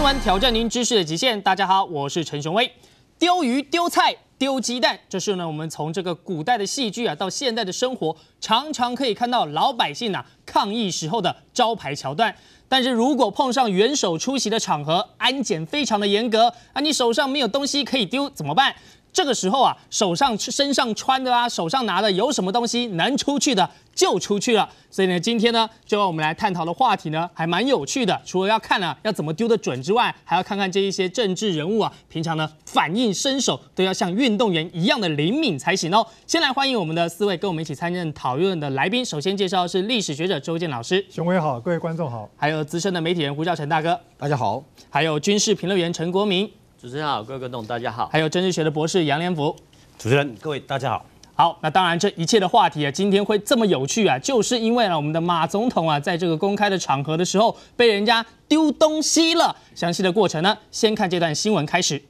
新闻挑战您知识的极限。大家好，我是陈雄威。丢鱼、丢菜、丢鸡蛋，这是呢我们从这个古代的戏剧啊，到现代的生活，常常可以看到老百姓啊抗议时候的招牌桥段。但是如果碰上元首出席的场合，安检非常的严格，啊，你手上没有东西可以丢怎么办？这个时候啊，手上身上穿的啊，手上拿的有什么东西能出去的就出去了。所以呢，今天呢，就让我们来探讨的话题呢，还蛮有趣的。除了要看呢要怎么丢得准之外，还要看看这一些政治人物啊，平常呢反应身手都要像运动员一样的灵敏才行哦。先来欢迎我们的四位跟我们一起参加讨论的来宾。首先介绍是历史学者周健老师，熊伟好，各位观众好，还有资深的媒体人胡兆成大哥，大家好，还有军事评论员陈国民。主持人好，各位观众大家好，还有政治学的博士杨连福。主持人各位大家好。好，那当然这一切的话题啊，今天会这么有趣啊，就是因为呢，我们的马总统啊，在这个公开的场合的时候，被人家丢东西了。详细的过程呢，先看这段新闻开始。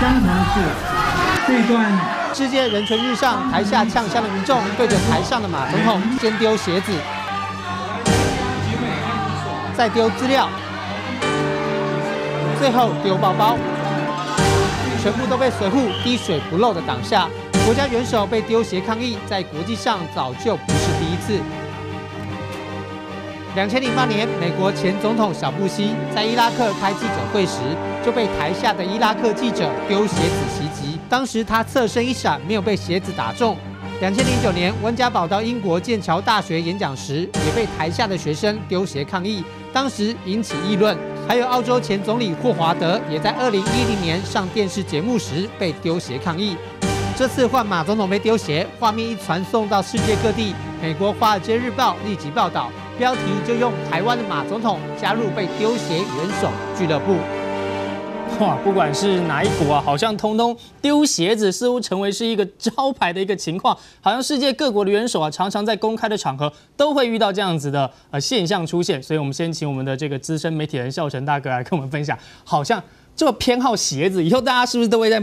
相同的是，这段世界人权日上，台下呛香的民众对着台上的马总统先丢鞋子，再丢资料。最后丢包包，全部都被随扈滴水不漏的挡下。国家元首被丢鞋抗议，在国际上早就不是第一次。两千零八年，美国前总统小布希在伊拉克开记者会时，就被台下的伊拉克记者丢鞋子袭击。当时他侧身一闪，没有被鞋子打中。两千零九年，温家宝到英国剑桥大学演讲时，也被台下的学生丢鞋抗议，当时引起议论。还有澳洲前总理霍华德也在二零一零年上电视节目时被丢鞋抗议。这次换马总统被丢鞋，画面一传送到世界各地，美国《华尔街日报》立即报道，标题就用台湾的马总统加入被丢鞋元首俱乐部。哇，不管是哪一国啊，好像通通丢鞋子，似乎成为是一个招牌的一个情况。好像世界各国的元首啊，常常在公开的场合都会遇到这样子的呃现象出现。所以，我们先请我们的这个资深媒体人孝成大哥来跟我们分享，好像这么偏好鞋子，以后大家是不是都会在？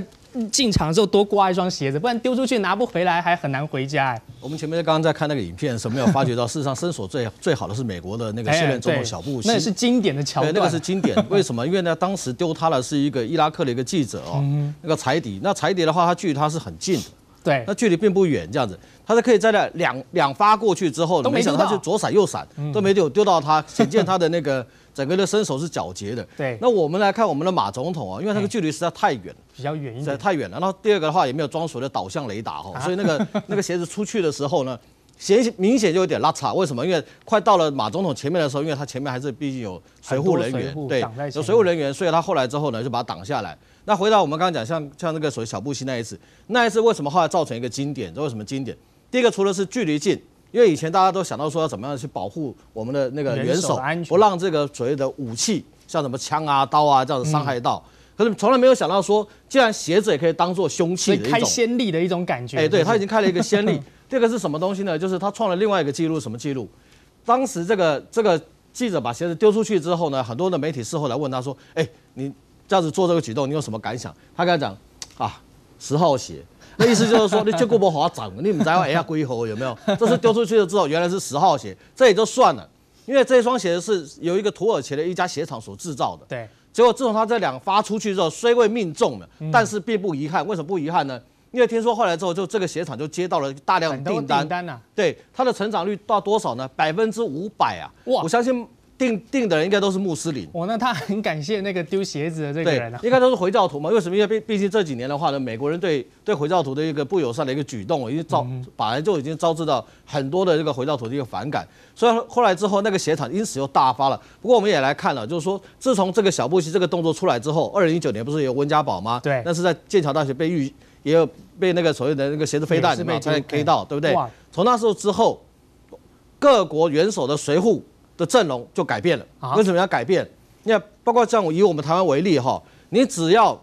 进场的时候多挂一双鞋子，不然丢出去拿不回来，还很难回家。哎，我们前面刚刚在看那个影片的时候，没有发觉到，事实上身手最最好的是美国的那个 现任总统小布什，那是经典的桥段。对，那个是经典。为什么？因为呢，当时丢他的是一个伊拉克的一个记者哦，那个柴迪。那柴迪的话，他距离他是很近的，对，那距离并不远，这样子，他是可以在那两两发过去之后，没想到他就左闪右闪，都没丢丢到他，显见他的那个。整个的身手是矫捷的。对。那我们来看我们的马总统啊，因为那个距离实在太远，比较远一点，实在太远了。然后第二个的话也没有装所谓的导向雷达哈，所以那个 那个鞋子出去的时候呢，显明显就有点拉差。为什么？因为快到了马总统前面的时候，因为他前面还是毕竟有水护人员，对，有水护人员，所以他后来之后呢就把它挡下来。那回到我们刚刚讲，像像那个所谓小布希那一次，那一次为什么后来造成一个经典？知道为什么经典？第一个除了是距离近。因为以前大家都想到说要怎么样去保护我们的那个元首，不让这个所谓的武器像什么枪啊、刀啊这样子伤害到。可是从来没有想到说，既然鞋子也可以当做凶器的一种，开先例的一种感觉。哎，对他已经开了一个先例。这个是什么东西呢？就是他创了另外一个记录，什么记录？当时这个这个记者把鞋子丢出去之后呢，很多的媒体事后来问他说：“哎，你这样子做这个举动，你有什么感想？”他跟他讲：“啊，十号鞋。”那意思就是说，你结果不好涨，你唔知道哎呀龟猴有没有？这次丢出去了之后，原来是十号鞋，这也就算了，因为这双鞋是由一个土耳其的一家鞋厂所制造的。对。结果自从他这两发出去之后，虽未命中了，但是并不遗憾。为什么不遗憾呢？因为听说后来之后，就这个鞋厂就接到了大量订单。订单呐。对，它的成长率到多少呢？百分之五百啊！哇，我相信。定定的人应该都是穆斯林。哦，那他很感谢那个丢鞋子的这个人啊。应该都是回教徒嘛？为什么？因为毕毕竟这几年的话呢，美国人对对回教徒的一个不友善的一个举动，已经招本来就已经招致到很多的这个回教徒的一个反感。所以后来之后，那个鞋厂因此又大发了。不过我们也来看了，就是说，自从这个小布希这个动作出来之后，二零一九年不是有温家宝吗？对。那是在剑桥大学被遇，也有被那个所谓的那个鞋子飞弹嘛，才 K 到，对不对？从那时候之后，各国元首的随扈。的阵容就改变了，为什么要改变？你看，包括像以我们台湾为例哈，你只要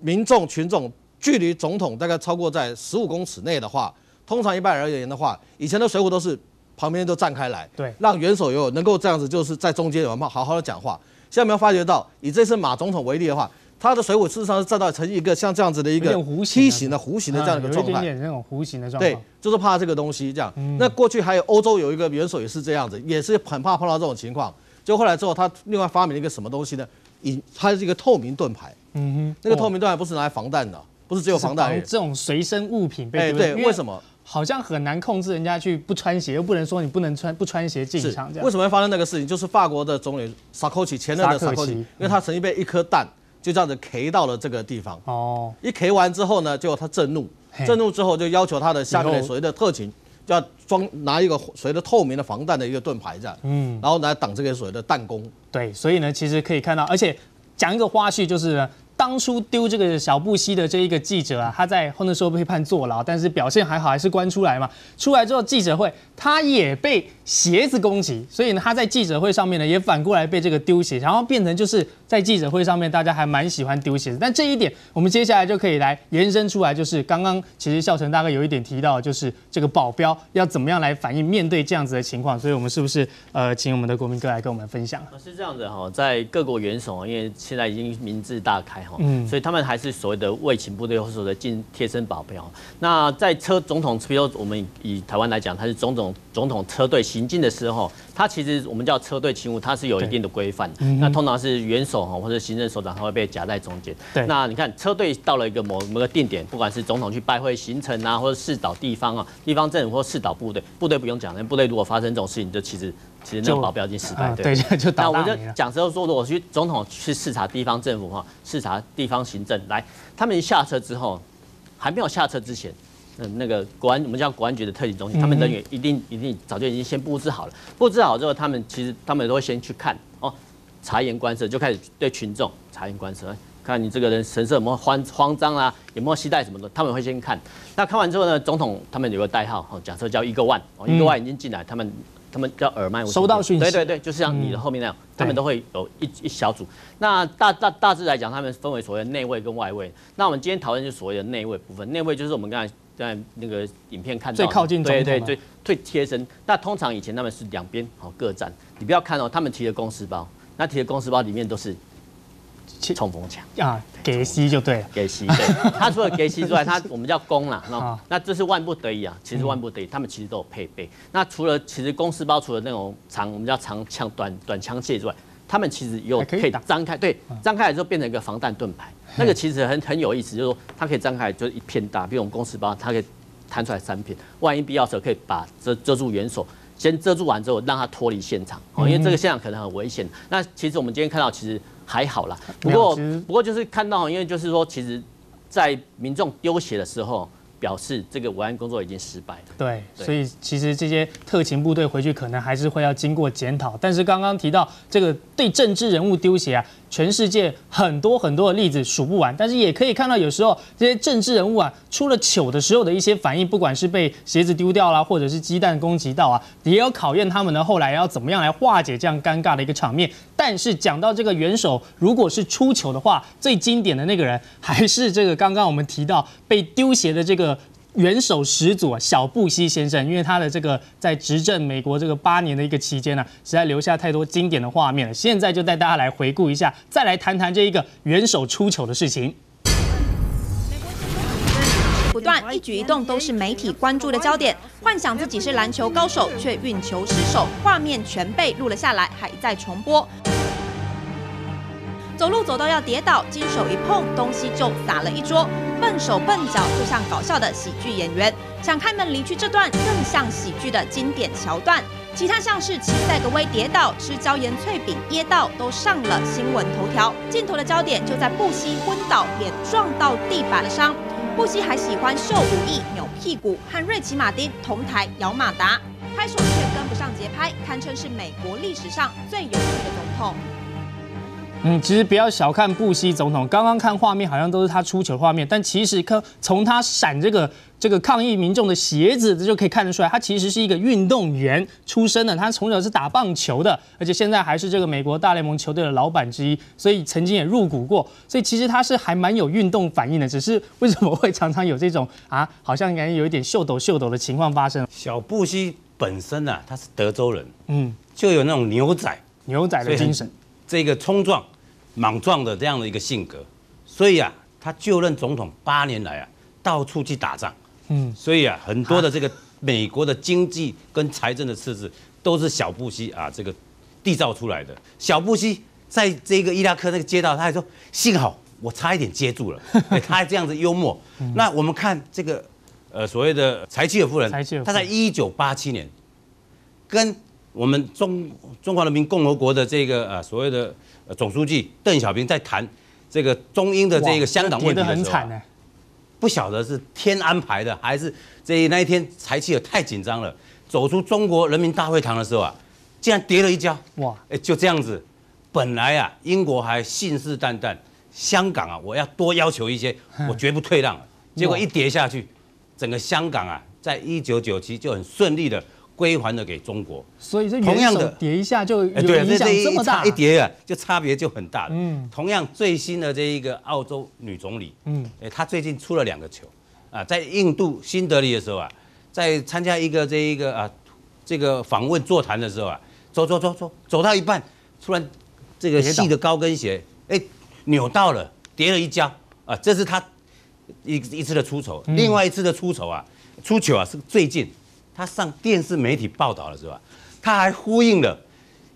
民众群众距离总统大概超过在十五公尺内的话，通常一般而言的话，以前的水浒都是旁边都站开来，对，让元首有能够这样子就是在中间有好好的讲话。现在没有发觉到，以这次马总统为例的话。它的水浒事实上是站到成一个像这样子的一个梯形的弧形的这样一个状态，有一点点那种弧形的状态。对，就是怕这个东西这样。那过去还有欧洲有一个元首也是这样子，也是很怕碰到这种情况。就后来之后，他另外发明了一个什么东西呢？以它是一个透明盾牌。嗯哼，那个透明盾牌不是拿来防弹的，不是只有防弹。这种随身物品被哎对，为什么？好像很难控制人家去不穿鞋，又不能说你不能穿不穿鞋进场这样。为什么会发生那个事情？就是法国的总理萨科齐前任的萨科齐，因为他曾经被一颗弹就这样子 K 到了这个地方。哦，一 K 完之后呢，就他震怒，震怒之后就要求他的下面的所谓的特勤。就要装拿一个所谓的透明的防弹的一个盾牌这样，嗯，然后来挡这个所谓的弹弓。对，所以呢，其实可以看到，而且讲一个花絮，就是呢。当初丢这个小布希的这一个记者啊，他在后那时候被判坐牢，但是表现还好，还是关出来嘛。出来之后记者会，他也被鞋子攻击，所以呢，他在记者会上面呢，也反过来被这个丢鞋，然后变成就是在记者会上面，大家还蛮喜欢丢鞋子。但这一点，我们接下来就可以来延伸出来，就是刚刚其实孝成大概有一点提到，就是这个保镖要怎么样来反应面对这样子的情况。所以我们是不是呃，请我们的国民哥来跟我们分享？是这样的哈，在各国元首，因为现在已经民智大开哈。嗯，所以他们还是所谓的卫勤部队，或者说进贴身保镖。那在车总统，比如我们以台湾来讲，他是总统总统车队行进的时候，它其实我们叫车队勤务，它是有一定的规范。那通常是元首哈或者行政首长，他会被夹在中间。对。那你看车队到了一个某某个定点，不管是总统去拜会行程啊，或者市导地方啊，地方政府或市导部队，部队不用讲，那部队如果发生这种事情，就其实。其实那个保镖已经失败，对，就那我就讲之后说，如果去总统去视察地方政府哈，视察地方行政，来，他们一下车之后，还没有下车之前，嗯，那个国安我们叫国安局的特警中心，他们人员一定一定早就已经先布置好了，布置好之后，他们其实他们都会先去看哦，察言观色，就开始对群众察言观色，看你这个人神色有没有慌慌张啊，有没有期待什么的，他们会先看。那看完之后呢，总统他们有个代号哦，假设叫一个万哦，一个万已经进来，他们。他们叫耳麦，收到讯息，对对对，就是像你的后面那样，他们都会有一一小组。那大大大致来讲，他们分为所谓的内卫跟外卫。那我们今天讨论就是所谓的内卫部分，内卫就是我们刚才在那个影片看到最靠近，对对对，最贴身。那通常以前他们是两边好各站，你不要看哦，他们提的公司包，那提的公司包里面都是。冲锋枪啊，给息就对了，给息。对，他除了给息之外，他我们叫弓啦，那 那这是万不得已啊，其实万不得已，他们其实都有配备。那除了其实公司包，除了那种长我们叫长枪短短枪械之外，他们其实有可以张开，对，张开来之后变成一个防弹盾牌，那个其实很很有意思，就是说它可以张开，就是一片大，比如我们公司包，它可以弹出来三片，万一必要时候可以把遮遮住元首，先遮住完之后让他脱离现场，哦，因为这个现场可能很危险。那其实我们今天看到其实。还好啦，不过不过就是看到，因为就是说，其实，在民众丢鞋的时候。表示这个维安工作已经失败了。对，所以其实这些特勤部队回去可能还是会要经过检讨。但是刚刚提到这个对政治人物丢鞋啊，全世界很多很多的例子数不完。但是也可以看到，有时候这些政治人物啊，出了糗的时候的一些反应，不管是被鞋子丢掉啦，或者是鸡蛋攻击到啊，也有考验他们呢。后来要怎么样来化解这样尴尬的一个场面？但是讲到这个元首，如果是出糗的话，最经典的那个人还是这个刚刚我们提到被丢鞋的这个。元首始祖小布希先生，因为他的这个在执政美国这个八年的一个期间呢，实在留下太多经典的画面了。现在就带大家来回顾一下，再来谈谈这一个元首出糗的事情。不断一举一动都是媒体关注的焦点，幻想自己是篮球高手，却运球失手，画面全被录了下来，还在重播。走路走到要跌倒，金手一碰，东西就洒了一桌。笨手笨脚，就像搞笑的喜剧演员。想开门离去这段，更像喜剧的经典桥段。其他像是骑赛格威跌倒、吃椒盐脆饼噎到，都上了新闻头条。镜头的焦点就在布希昏倒、脸撞到地板的伤。布希还喜欢秀武艺、扭屁股，和瑞奇马丁同台摇马达，拍手却跟不上节拍，堪称是美国历史上最有趣的总统。嗯，其实不要小看布希总统，刚刚看画面好像都是他出球画面，但其实看从他闪这个这个抗议民众的鞋子，这就可以看得出来，他其实是一个运动员出身的，他从小是打棒球的，而且现在还是这个美国大联盟球队的老板之一，所以曾经也入股过，所以其实他是还蛮有运动反应的，只是为什么会常常有这种啊，好像感觉有一点秀抖秀抖的情况发生？小布希本身呢，他是德州人，嗯，就有那种牛仔牛仔的精神。这个冲撞、莽撞的这样的一个性格，所以啊，他就任总统八年来啊，到处去打仗，嗯，所以啊，很多的这个美国的经济跟财政的赤字都是小布希啊这个缔造出来的。小布希在这个伊拉克那个街道，他还说幸好我差一点接住了，他还这样子幽默。那我们看这个呃所谓的柴契尔夫人，她在一九八七年跟我们中中华人民共和国的这个呃所谓的总书记邓小平在谈这个中英的这个香港问题的时候，不晓得是天安排的还是这那一天柴契尔太紧张了，走出中国人民大会堂的时候啊，竟然跌了一跤，哇，哎就这样子，本来啊英国还信誓旦旦，香港啊我要多要求一些，我绝不退让，结果一跌下去，整个香港啊在一九九七就很顺利的。归还了给中国，所以这同样的叠一下就有影响这么大，一叠啊就差别就很大了。嗯，同样最新的这一个澳洲女总理，嗯，哎，她最近出了两个球，啊，在印度新德里的时候啊，在参加一个这一个啊这个访问座谈的时候啊，走走走走走到一半，突然这个细的高跟鞋哎扭到了，跌了一跤。啊，这是她一一次的出丑，另外一次的出丑啊出糗啊是最近。他上电视媒体报道了是吧？他还呼应了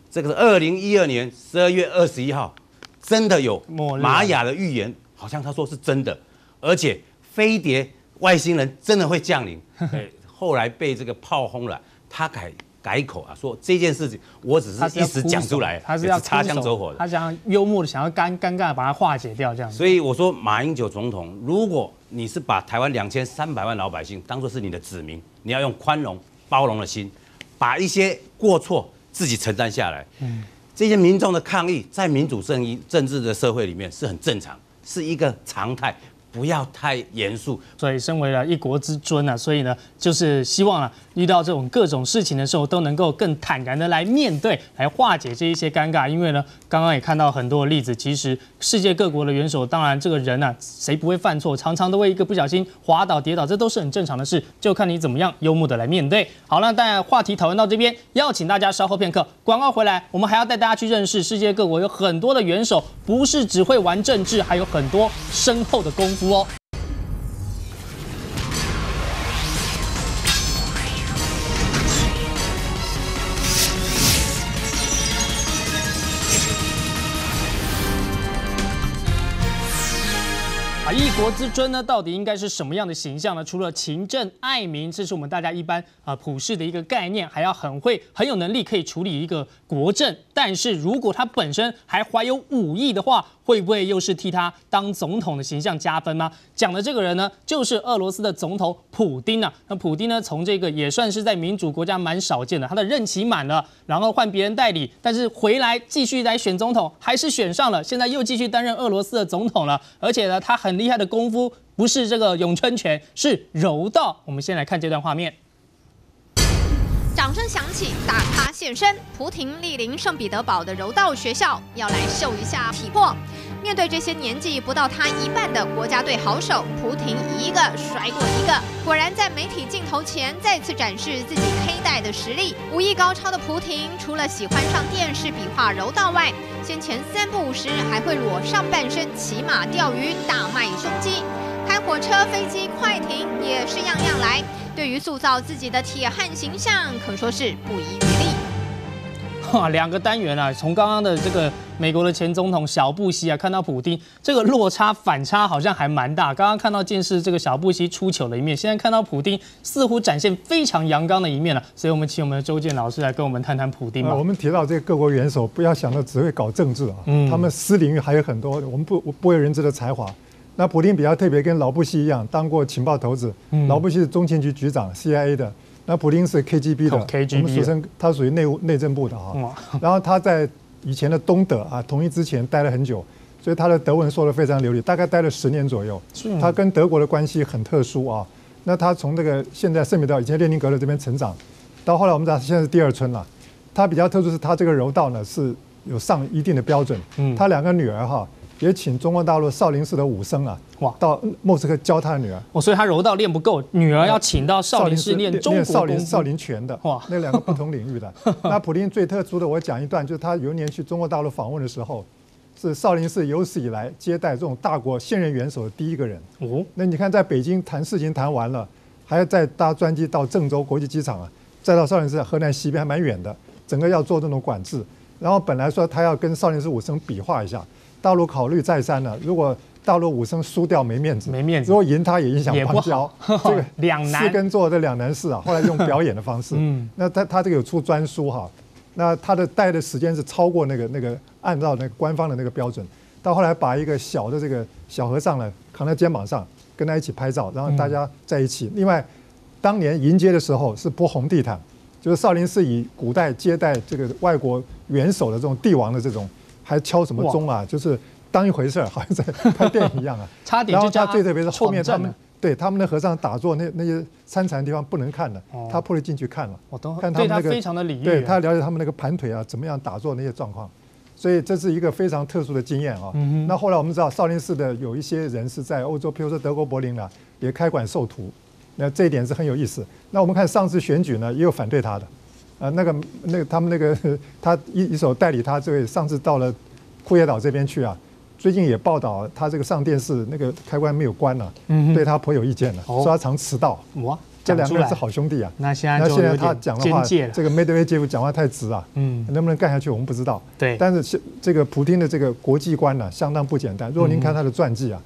这个二零一二年十二月二十一号，真的有玛雅的预言，好像他说是真的，而且飞碟外星人真的会降临。后来被这个炮轰了，他改改口啊，说这件事情我只是一时讲出来，他是要擦枪走火的，他想幽默的想要尴尴尬把它化解掉这样。所以我说马英九总统，如果你是把台湾两千三百万老百姓当做是你的子民。你要用宽容、包容的心，把一些过错自己承担下来。嗯，这些民众的抗议，在民主正义政治的社会里面是很正常，是一个常态。不要太严肃，所以身为了一国之尊啊，所以呢，就是希望啊，遇到这种各种事情的时候，都能够更坦然的来面对，来化解这一些尴尬。因为呢，刚刚也看到很多的例子，其实世界各国的元首，当然这个人啊，谁不会犯错，常常都会一个不小心滑倒跌倒，这都是很正常的事，就看你怎么样幽默的来面对。好了，大家话题讨论到这边，邀请大家稍后片刻，广告回来，我们还要带大家去认识世界各国有很多的元首，不是只会玩政治，还有很多深厚的功夫。哦。国之尊呢，到底应该是什么样的形象呢？除了勤政爱民，这是我们大家一般啊普世的一个概念，还要很会、很有能力可以处理一个国政。但是如果他本身还怀有武艺的话，会不会又是替他当总统的形象加分吗？讲的这个人呢，就是俄罗斯的总统普丁啊。那普丁呢，从这个也算是在民主国家蛮少见的，他的任期满了，然后换别人代理，但是回来继续来选总统，还是选上了，现在又继续担任俄罗斯的总统了。而且呢，他很厉害的功夫不是这个咏春拳，是柔道。我们先来看这段画面。掌声响起，大咖现身。蒲婷莅临圣彼得堡的柔道学校，要来秀一下体魄。面对这些年纪不到他一半的国家队好手，蒲婷一个甩过一个，果然在媒体镜头前再次展示自己黑带的实力。武艺高超的蒲婷，除了喜欢上电视比划柔道外，先前三不五时还会裸上半身骑马、钓鱼、大卖胸肌。开火车、飞机、快艇也是样样来。对于塑造自己的铁汉形象，可说是不遗余力。哈，两个单元啊，从刚刚的这个美国的前总统小布希啊，看到普京，这个落差反差好像还蛮大。刚刚看到见识这个小布希出糗的一面，现在看到普京似乎展现非常阳刚的一面了。所以，我们请我们的周建老师来跟我们谈谈普京吧。我们提到这个各国元首，不要想到只会搞政治啊，他们私领域还有很多我们不不为人知的才华。那普丁比较特别，跟老布希一样，当过情报头子。老布希是中情局局长，CIA 的。那普丁是 KGB 的，我们俗称他属于内务内政部的哈。然后他在以前的东德啊，统一之前待了很久，所以他的德文说的非常流利，大概待了十年左右。他跟德国的关系很特殊啊。那他从这个现在圣彼得以前列宁格勒这边成长，到后来我们讲现在是第二春了。他比较特殊是他这个柔道呢是有上一定的标准。他两个女儿哈。也请中国大陆少林寺的武僧啊，哇，到莫斯科教他的女儿。哦，所以他柔道练不够，女儿要请到少林寺练中国少林少林拳的。哇，那两个不同领域的。那普京最特殊的，我讲一段，就是他有一年去中国大陆访问的时候，是少林寺有史以来接待这种大国现任元首的第一个人。哦，那你看在北京谈事情谈完了，还要再搭专机到郑州国际机场啊，再到少林寺河南西边还蛮远的，整个要做这种管制。然后本来说他要跟少林寺武僧比划一下，大陆考虑再三了，如果大陆武僧输掉没面子，没面子。如果赢他也影响也不邦交好，这个两难。四跟做的两难事啊。后来用表演的方式，嗯。那他他这个有出专书哈，那他的待的时间是超过那个那个按照那个官方的那个标准，到后来把一个小的这个小和尚呢扛在肩膀上，跟他一起拍照，然后大家在一起。另外，当年迎接的时候是铺红地毯，就是少林寺以古代接待这个外国元首的这种帝王的这种，还敲什么钟啊，就是当一回事儿，好像在 拍电影一样啊。差点就叫他他最特别是后面他们对他们的和尚打坐那那些参禅的地方不能看的，他扑了进去看了，我都看他们那个对他非常的礼遇，对他了解他们那个盘腿啊怎么样打坐那些状况，所以这是一个非常特殊的经验啊。那后来我们知道少林寺的有一些人是在欧洲，譬如说德国柏林啊，也开馆授徒，那这一点是很有意思。那我们看上次选举呢，也有反对他的，啊，那个那个他们那个他一一手代理他这位上次到了库页岛这边去啊。最近也报道他这个上电视那个开关没有关了、对他颇有意见了，哦说他常迟到。哇，这两个人是好兄弟啊。那现在那现在他讲的话这个 Medvedev 讲话太直啊，嗯，能不能干下去我们不知道。对，但是是这个普京的这个国际观呢、相当不简单。如果您看他的传记啊，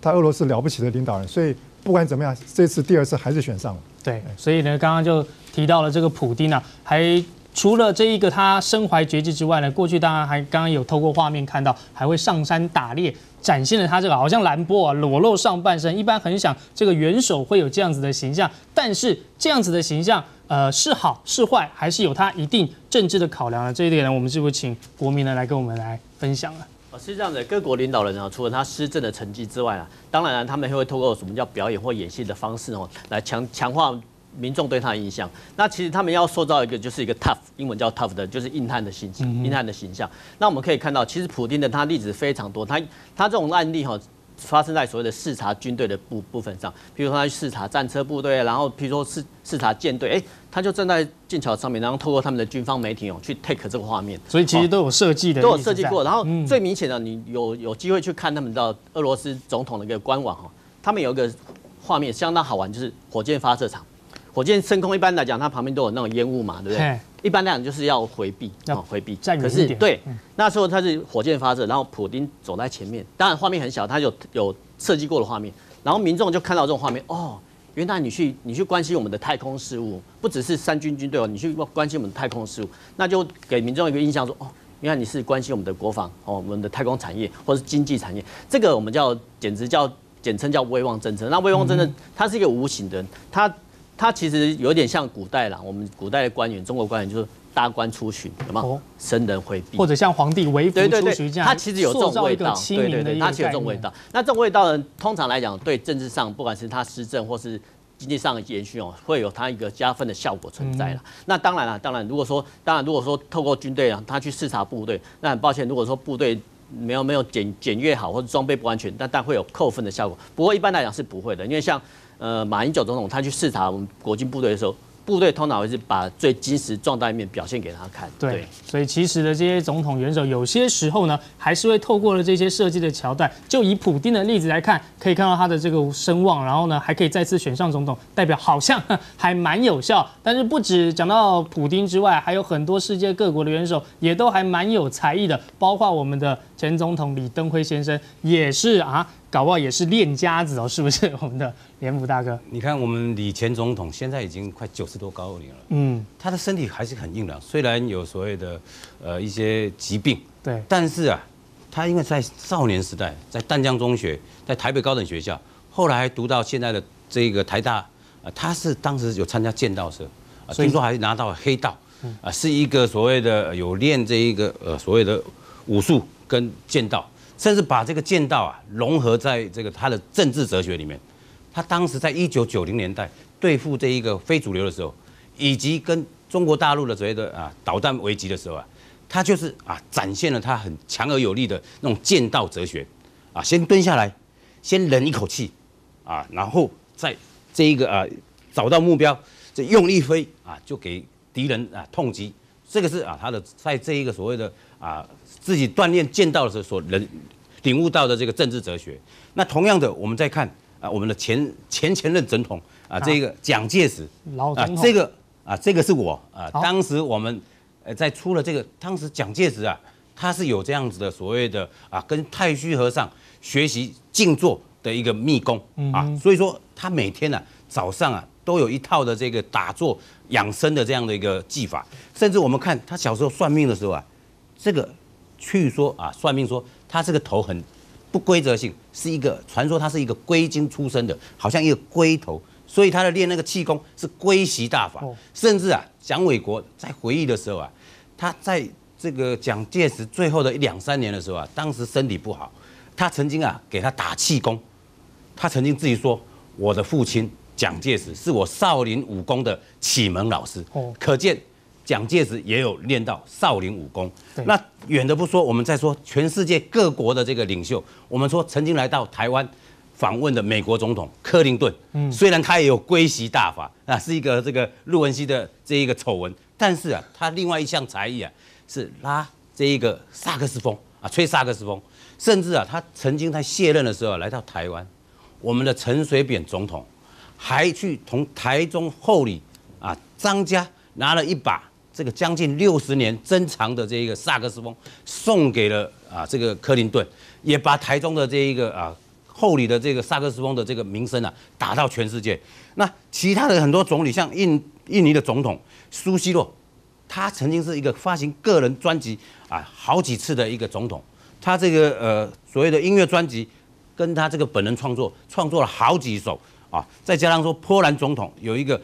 他俄罗斯了不起的领导人，所以不管怎么样，这次第二次还是选上了。对，所以呢，刚刚就提到了这个普丁啊，还除了这一个他身怀绝技之外呢，过去当然还刚刚有透过画面看到，还会上山打猎，展现了他这个好像兰波啊，裸露上半身。一般很想这个元首会有这样子的形象，但是这样子的形象，呃，是好是坏，还是有他一定政治的考量呢？这一点呢，我们是不是请国民呢来跟我们来分享啊？哦，是这样的，各国领导人啊，除了他施政的成绩之外啊，当然、啊、他们会透过什么叫表演或演戏的方式哦，来强强化民众对他的印象。那其实他们要塑造一个就是一个 tough，英文叫 tough 的，就是硬汉的形象，硬汉的形象。那我们可以看到，其实普丁的他例子非常多，他他这种案例哈、发生在所谓的视察军队的部部分上，比如说他去视察战车部队，然后比如说视视察舰队，哎，他就站在剑桥上面，然后透过他们的军方媒体哦去 take 这个画面，所以其实都有设计的，都有设计过。然后嗯最明显的，你有有机会去看他们的俄罗斯总统的一个官网哈，他们有一个画面相当好玩，就是火箭发射场。火箭升空一般来讲，它旁边都有那种烟雾嘛，对不嘿对？一般来讲就是要回避，要哦回避。可是对嗯，那时候它是火箭发射，然后普丁走在前面，当然画面很小，它有有设计过的画面，然后民众就看到这种画面，哦，原来你去你去关心我们的太空事务，不只是三军军队哦，你去关心我们的太空事务，那就给民众一个印象说，哦，原来你是关心我们的国防哦，我们的太空产业或是经济产业，这个我们叫简直叫简称叫威望政策。那威望政策它是一个无形的，它它其实有点像古代啦，我们古代的官员，中国官员就是大官出巡，有没有哦？生人回避，或者像皇帝微服出巡这，样，它其实有这种味道，对对对它其实有这种味道。那这种味道呢，通常来讲，对政治上，不管是他施政或是经济上的延续哦，会有它一个加分的效果存在了。嗯那当然了，当然，如果说，当然如果说透过军队啊，他去视察部队，那很抱歉，如果说部队没有没有检检阅好或者装备不安全，但但会有扣分的效果。不过一般来讲是不会的，因为像呃马英九总统他去视察我们国军部队的时候，部队通常会是把最真实状态面表现给他看。对，所以其实的这些总统元首，有些时候呢，还是会透过了这些设计的桥段。就以普丁的例子来看，可以看到他的这个声望，然后呢，还可以再次选上总统，代表好像还蛮有效。但是不止讲到普丁之外，还有很多世界各国的元首也都还蛮有才艺的，包括我们的前总统李登辉先生也是啊，搞不好也是练家子哦，是不是？我们的连福大哥，你看我们李前总统现在已经快九十多高龄了，嗯，他的身体还是很硬朗，虽然有所谓的呃一些疾病，对，但是啊，他因为在少年时代，在淡江中学，在台北高等学校，后来还读到现在的这个台大，啊，他是当时有参加剑道社，啊，听说还拿到黑道，啊，是一个所谓的呃有练这一个呃所谓的武术跟剑道，甚至把这个剑道啊融合在这个他的政治哲学里面。他当时在一九九零年代对付这一个非主流的时候，以及跟中国大陆的所谓的啊导弹危机的时候啊，他就是啊展现了他很强而有力的那种剑道哲学，啊，先蹲下来，先忍一口气，啊，然后再这一个啊找到目标，这用力飞啊，就给敌人啊痛击。这个是啊他的在这一个所谓的啊自己锻炼剑道的时候所能领悟到的这个政治哲学。那同样的，我们再看啊我们的前前前任总统啊这个蒋介石啊老总统，这个啊这个是我啊当时我们呃，在出了这个当时蒋介石啊，他是有这样子的所谓的啊，跟太虚和尚学习静坐的一个密功啊，所以说他每天呢早上啊都有一套的这个打坐养生的这样的一个技法，甚至我们看他小时候算命的时候啊，这个据说啊算命说他这个头很不规则性，是一个传说他是一个龟精出身的，好像一个龟头。所以他的练那个气功是龟息大法，甚至啊，蒋纬国在回忆的时候啊，他在这个蒋介石最后的一两三年的时候啊，当时身体不好，他曾经啊给他打气功，他曾经自己说，我的父亲蒋介石是我少林武功的启蒙老师，可见蒋介石也有练到少林武功。那远的不说，我们再说全世界各国的这个领袖，我们说曾经来到台湾。访问的美国总统克林顿，嗯，虽然他也有归习大法啊，是一个这个陆文熙的这一个丑闻，但是啊，他另外一项才艺啊是拉这一个萨克斯风啊，吹萨克斯风，甚至啊，他曾经在卸任的时候来到台湾，我们的陈水扁总统还去同台中后里啊张家拿了一把这个将近六十年珍藏的这一个萨克斯风送给了啊这个克林顿，也把台中的这一个啊。后里的这个萨克斯风的这个名声啊，打到全世界。那其他的很多总理，像印印尼的总统苏西洛，他曾经是一个发行个人专辑啊好几次的一个总统。他这个呃所谓的音乐专辑，跟他这个本人创作，创作了好几首啊。再加上说，波兰总统有一个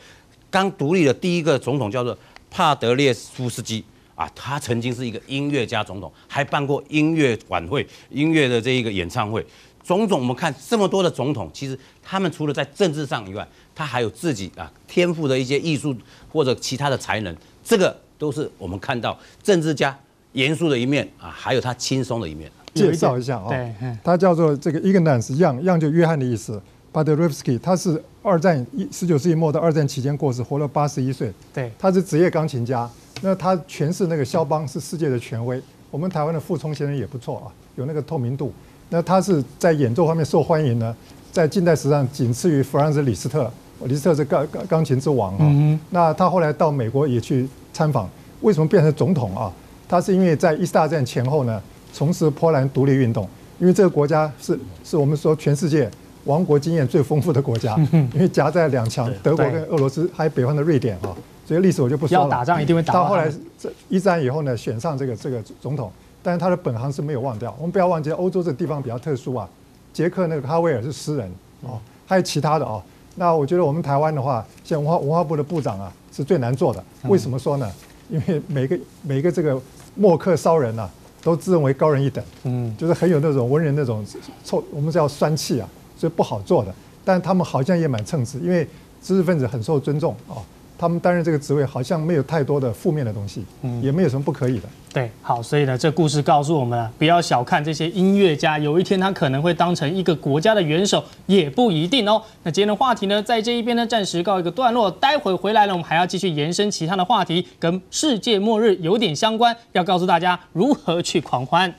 刚独立的第一个总统叫做帕德列夫斯基啊，他曾经是一个音乐家总统，还办过音乐晚会、音乐的这一个演唱会。种种，我们看这么多的总统，其实他们除了在政治上以外，他还有自己啊天赋的一些艺术或者其他的才能，这个都是我们看到政治家严肃的一面啊，还有他轻松的一面。介绍一下啊，对，他叫做这个 Ignaz，Young，Young 就约翰的意思。p a d r e v s k y 他是二战一十九世纪末到二战期间过世，活了八十一岁。对，他是职业钢琴家。那他诠释那个肖邦是世界的权威。我们台湾的傅聪先生也不错啊，有那个透明度。那他是在演奏方面受欢迎呢，在近代史上仅次于弗朗兹·李斯特。李斯特是钢钢钢琴之王啊。那他后来到美国也去参访，为什么变成总统啊？他是因为在一次大战前后呢，从事波兰独立运动。因为这个国家是是我们说全世界亡国经验最丰富的国家，因为夹在两强，德国跟俄罗斯，还有北方的瑞典啊。所以历史我就不说了。要打仗一定会打。到后来这一战以后呢，选上这个这个总统。但是他的本行是没有忘掉。我们不要忘记，欧洲这个地方比较特殊啊。捷克那个哈维尔是诗人哦，还有其他的哦。那我觉得我们台湾的话，像文化文化部的部长啊，是最难做的。为什么说呢？因为每个每个这个墨客骚人呐，都自认为高人一等，嗯，就是很有那种文人那种臭，我们叫酸气啊，所以不好做的。但他们好像也蛮称职，因为知识分子很受尊重啊。他们担任这个职位，好像没有太多的负面的东西，嗯，也没有什么不可以的。对，好，所以呢，这故事告诉我们啊，不要小看这些音乐家，有一天他可能会当成一个国家的元首，也不一定哦。那今天的话题呢，在这一边呢，暂时告一个段落。待会回来呢，我们还要继续延伸其他的话题，跟世界末日有点相关，要告诉大家如何去狂欢。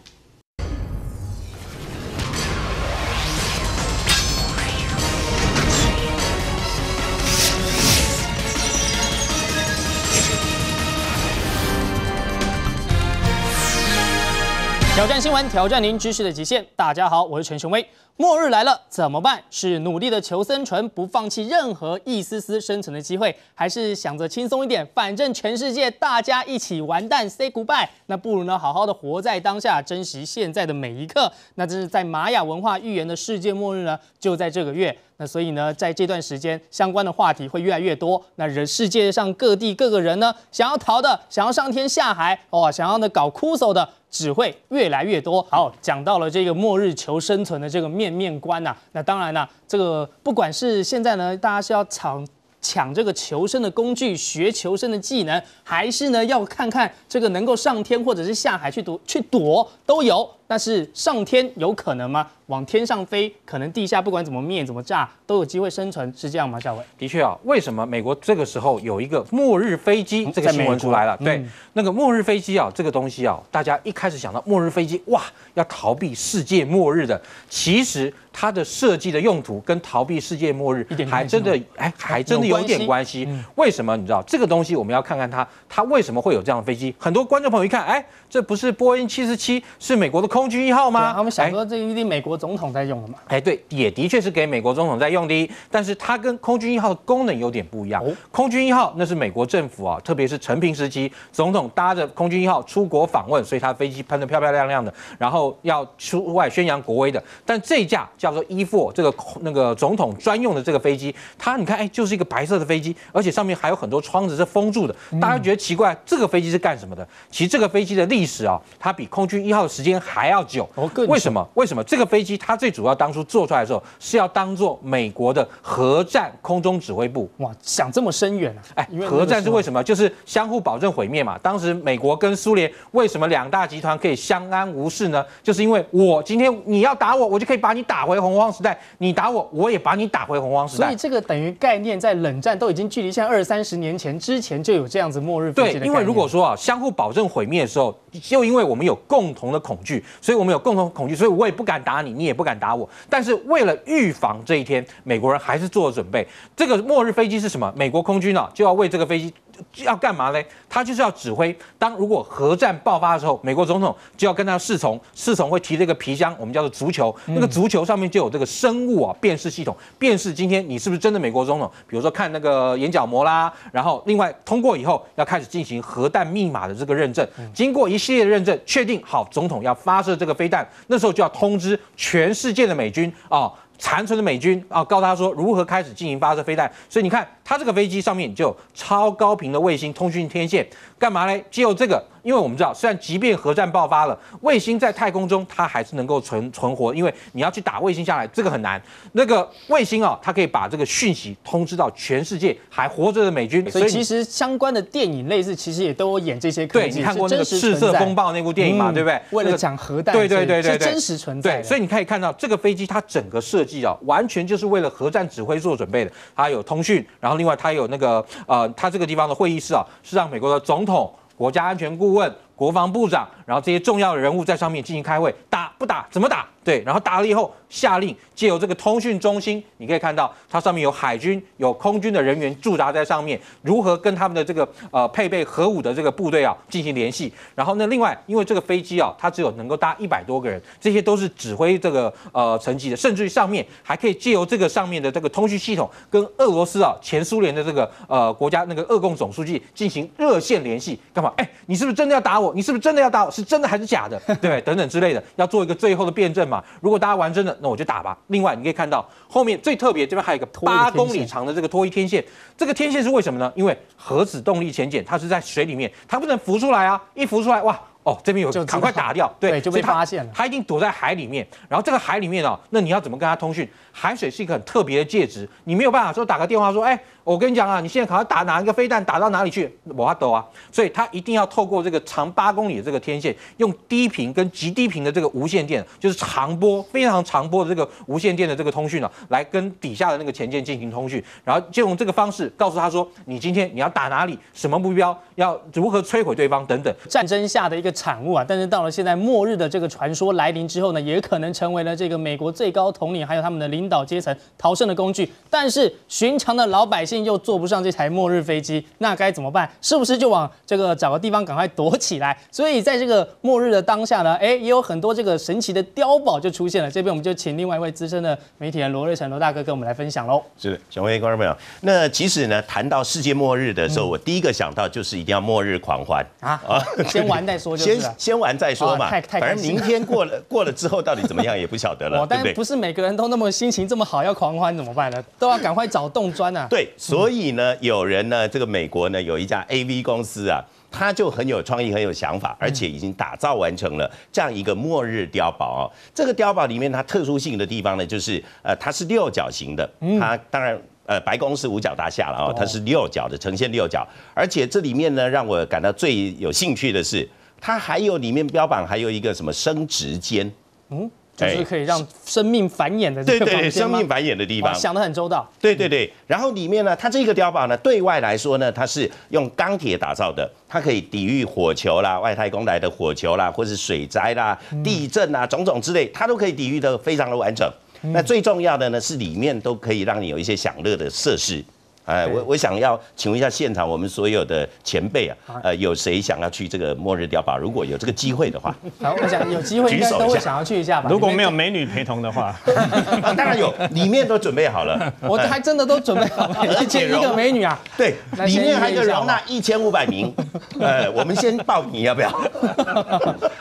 挑战新闻，挑战您知识的极限。大家好，我是陈雄威。末日来了怎么办？是努力的求生存，不放弃任何一丝丝生存的机会，还是想着轻松一点，反正全世界大家一起完蛋，say goodbye？那不如呢，好好的活在当下，珍惜现在的每一刻。那这是在玛雅文化预言的世界末日呢，就在这个月。那所以呢，在这段时间，相关的话题会越来越多。那人世界上各地各个人呢，想要逃的，想要上天下海，哦，想要呢搞哭手的。只会越来越多。好，讲到了这个末日求生存的这个面面观呐，那当然呢，这个不管是现在呢，大家是要抢抢这个求生的工具，学求生的技能，还是呢要看看这个能够上天或者是下海去躲去躲都有。但是上天有可能吗？往天上飞，可能地下不管怎么灭怎么炸都有机会生存，是这样吗？夏伟，的确啊，为什么美国这个时候有一个末日飞机这个新闻出来了？对，那个末日飞机啊，这个东西啊，大家一开始想到末日飞机，哇，要逃避世界末日的，其实。它的设计的用途跟逃避世界末日还真的哎，还真的有点关系。为什么？你知道这个东西，我们要看看它，它为什么会有这样的飞机？很多观众朋友一看，哎，这不是波音七十七，是美国的空军一号吗？他们想说这一定美国总统在用的嘛？哎，对，也的确是给美国总统在用的，但是它跟空军一号的功能有点不一样。空军一号那是美国政府啊，特别是陈平时期，总统搭着空军一号出国访问，所以他飞机喷得漂漂亮亮的，然后要出外宣扬国威的。但这架叫做 E4 这个那个总统专用的这个飞机，它你看，哎，就是一个白色的飞机，而且上面还有很多窗子是封住的。大家觉得奇怪，这个飞机是干什么的？其实这个飞机的历史啊，它比空军一号的时间还要久。为什么？为什么这个飞机它最主要当初做出来的时候是要当做美国的核战空中指挥部？哇，想这么深远啊！哎，核战是为什么？就是相互保证毁灭嘛。当时美国跟苏联为什么两大集团可以相安无事呢？就是因为我今天你要打我，我就可以把你打回洪荒时代。你打我，我也把你打回洪荒时代。所以这个等于概念，在冷战都已经距离现在二三十年前之前就有这样子末日对，因为如果说啊，相互保证毁灭的时候，就因为我们有共同的恐惧，所以我们有共同恐惧，所以我也不敢打你，你也不敢打我。但是为了预防这一天，美国人还是做了准备。这个末日飞机是什么？美国空军呢就要为这个飞机。要干嘛呢？他就是要指挥。当如果核战爆发的时候，美国总统就要跟他侍从，侍从会提这个皮箱，我们叫做足球。那个足球上面就有这个生物啊辨识系统，辨识今天你是不是真的美国总统。比如说看那个眼角膜啦，然后另外通过以后要开始进行核弹密码的这个认证。经过一系列的认证，确定好总统要发射这个飞弹，那时候就要通知全世界的美军啊。残存的美军啊，告诉他说如何开始进行发射飞弹。所以你看，他这个飞机上面就有超高频的卫星通讯天线，干嘛嘞？只有这个。因为我们知道，虽然即便核战爆发了，卫星在太空中它还是能够存存活，因为你要去打卫星下来，这个很难。那个卫星啊，它可以把这个讯息通知到全世界还活着的美军。所以其实相关的电影类似，其实也都有演这些。对你看过那个《赤色风暴》那部电影嘛？对不对？为了讲核弹，对对对对对，真实存在。对，所以你可以看到这个飞机它整个设计啊，完全就是为了核战指挥做准备的。它有通讯，然后另外它有那个呃，它这个地方的会议室啊，是让美国的总统、统国家安全顾问。国防部长，然后这些重要的人物在上面进行开会，打不打？怎么打？对，然后打了以后下令，借由这个通讯中心，你可以看到它上面有海军、有空军的人员驻扎在上面，如何跟他们的这个呃配备核武的这个部队啊进行联系。然后呢，另外因为这个飞机啊，它只有能够搭一百多个人，这些都是指挥这个呃层级的，甚至于上面还可以借由这个上面的这个通讯系统，跟俄罗斯啊前苏联的这个呃国家那个俄共总书记进行热线联系，干嘛？哎，你是不是真的要打我？你是不是真的要打我？是真的还是假的？对，等等之类的，要做一个最后的辩证嘛。如果大家玩真的，那我就打吧。另外，你可以看到后面最特别这边还有一个八公里长的这个脱衣天线。这个天线是为什么呢？因为核子动力潜艇它是在水里面，它不能浮出来啊！一浮出来，哇！哦，这边有，赶快打掉，对，就被发现了。它一定躲在海里面，然后这个海里面哦，那你要怎么跟它通讯？海水是一个很特别的介质，你没有办法说打个电话说，哎，我跟你讲啊，你现在赶快打哪一个飞弹打到哪里去？我要抖啊，所以他一定要透过这个长八公里的这个天线，用低频跟极低频的这个无线电，就是长波非常长波的这个无线电的这个通讯啊，来跟底下的那个前舰进行通讯，然后就用这个方式告诉他说，你今天你要打哪里，什么目标，要如何摧毁对方等等。战争下的一个产物啊，但是到了现在末日的这个传说来临之后呢，也可能成为了这个美国最高统领还有他们的领导阶层逃生的工具。但是寻常的老百姓又坐不上这台末日飞机，那该怎么办？是不是就往这个找个地方赶快躲起来？所以在这个末日的当下呢，哎，也有很多这个神奇的碉堡就出现了。这边我们就请另外一位资深的媒体人罗瑞成罗大哥跟我们来分享喽。是，小威观众朋友，那其实呢，谈到世界末日的时候，我第一个想到就是一定要末日狂欢啊啊，先玩再说，先先玩再说嘛。太太反正明天过了过了之后，到底怎么样也不晓得了，对不对？不是每个人都那么心情这么好，要狂欢怎么办呢？都要赶快找洞钻啊！对，所以呢，有人呢，这个美国呢，有一家 A V 公司啊，他就很有创意，很有想法，而且已经打造完成了这样一个末日碉堡。哦。这个碉堡里面它特殊性的地方呢，就是呃，它是六角形的，它当然。呃，白宫是五角大厦了啊，它是六角的，呈现六角，而且这里面呢，让我感到最有兴趣的是它还有里面标榜还有一个什么生殖间，嗯，就是可以让生命繁衍的这个对对对，生命繁衍的地方，想得很周到。对对对，然后里面呢，它这个碉堡呢，对外来说呢，它是用钢铁打造的，它可以抵御火球啦、外太空来的火球啦，或是水灾啦、地震啊种种之类，它都可以抵御的非常的完整。那最重要的呢，是里面都可以让你有一些享乐的设施。哎，我我想要请问一下现场我们所有的前辈啊，呃，有谁想要去这个末日碉堡？如果有这个机会的话，好，我想有机会应该都会想要去一下吧。如果没有美女陪同的话，当然有，里面都准备好了。我还真的都准备好了，一千一个美女啊，对，里面还可以容纳一千五百名。呃，我们先报名要不要？